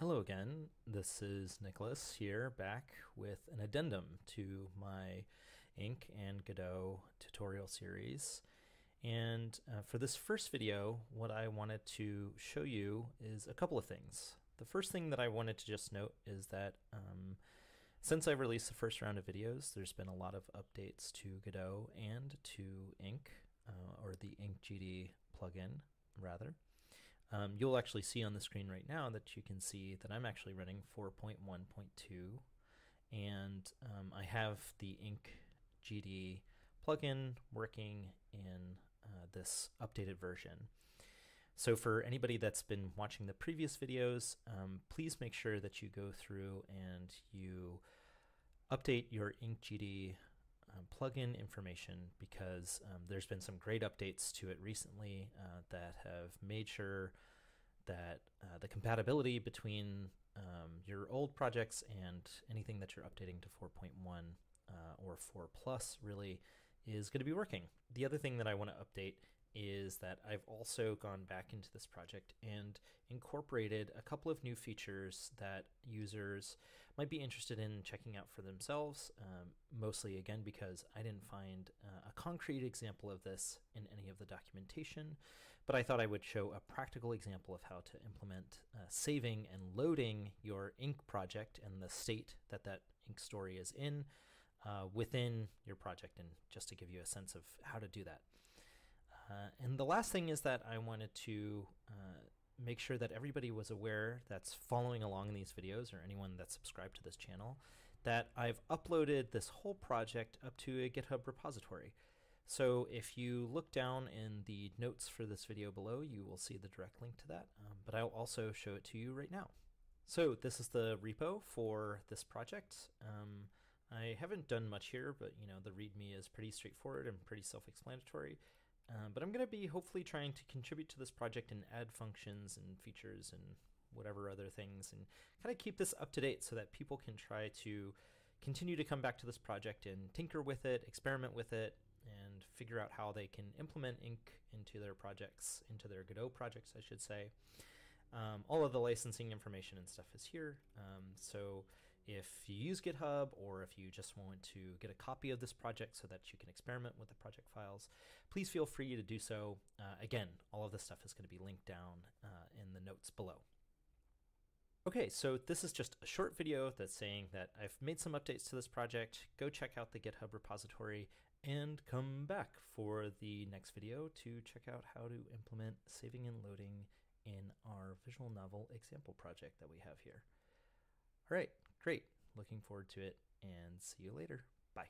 Hello again, this is Nicholas here back with an addendum to my Ink and Godot tutorial series. And uh, for this first video, what I wanted to show you is a couple of things. The first thing that I wanted to just note is that um, since I released the first round of videos, there's been a lot of updates to Godot and to Ink, uh, or the InkGD plugin, rather. Um, you'll actually see on the screen right now that you can see that I'm actually running 4.1.2 and um, I have the Ink GD plugin working in uh, this updated version. So for anybody that's been watching the previous videos, um, please make sure that you go through and you update your InkGD um, plugin information because um, there's been some great updates to it recently uh, that have made sure that uh, the compatibility between um, your old projects and anything that you're updating to 4.1 uh, or 4 plus really is going to be working. The other thing that I want to update is that I've also gone back into this project and incorporated a couple of new features that users might be interested in checking out for themselves, um, mostly again because I didn't find uh, a concrete example of this in any of the documentation, but I thought I would show a practical example of how to implement uh, saving and loading your ink project and the state that that ink story is in uh, within your project and just to give you a sense of how to do that. Uh, and the last thing is that I wanted to uh, make sure that everybody was aware that's following along in these videos or anyone that's subscribed to this channel that I've uploaded this whole project up to a GitHub repository. So if you look down in the notes for this video below, you will see the direct link to that, um, but I'll also show it to you right now. So this is the repo for this project. Um, I haven't done much here, but you know the README is pretty straightforward and pretty self-explanatory. Um, but I'm going to be hopefully trying to contribute to this project and add functions and features and whatever other things and kind of keep this up to date so that people can try to continue to come back to this project and tinker with it, experiment with it, and figure out how they can implement Ink into their projects, into their Godot projects, I should say. Um, all of the licensing information and stuff is here. Um, so if you use GitHub or if you just want to get a copy of this project so that you can experiment with the project files, please feel free to do so. Uh, again, all of this stuff is going to be linked down uh, in the notes below. Okay, so this is just a short video that's saying that I've made some updates to this project. Go check out the GitHub repository and come back for the next video to check out how to implement saving and loading in our visual novel example project that we have here. All right, great. Looking forward to it and see you later. Bye.